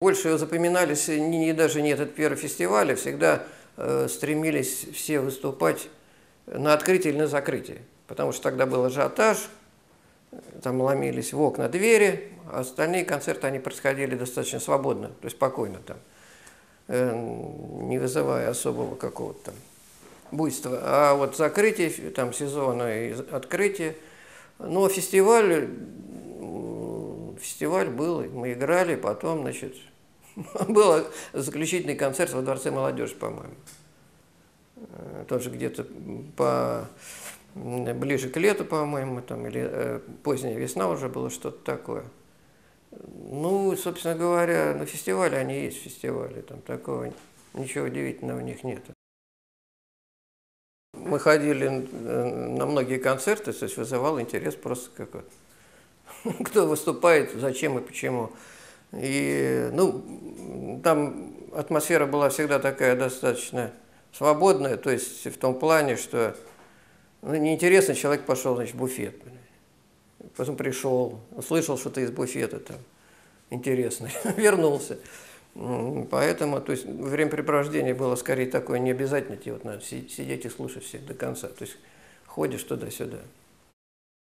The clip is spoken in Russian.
Больше запоминались не, не даже не этот первый фестиваль, а всегда э, стремились все выступать на открытии или на закрытии. Потому что тогда был ажиотаж, там ломились в окна двери, а остальные концерты, они происходили достаточно свободно, то есть спокойно там, э, не вызывая особого какого-то буйства. А вот закрытие там сезона и открытие, но фестиваль фестиваль был, мы играли, потом, значит, был заключительный концерт во Дворце молодежи, по-моему. Э, тоже где-то по ближе к лету, по-моему, там, или э, поздняя весна уже было что-то такое. Ну, собственно говоря, на фестивале они есть фестивали, там такого ничего удивительного у них нет. Мы ходили э, на многие концерты, то есть вызывал интерес просто какой-то. кто выступает, зачем и почему. И, ну, там атмосфера была всегда такая достаточно свободная, то есть в том плане, что ну, неинтересно, человек пошел, значит, в буфет. Потом пришел, услышал что-то из буфета там, интересно, вернулся. Поэтому, то есть, времяпрепровождение было скорее такое, не обязательно тебе вот надо сидеть и слушать всех до конца. То есть, ходишь туда-сюда.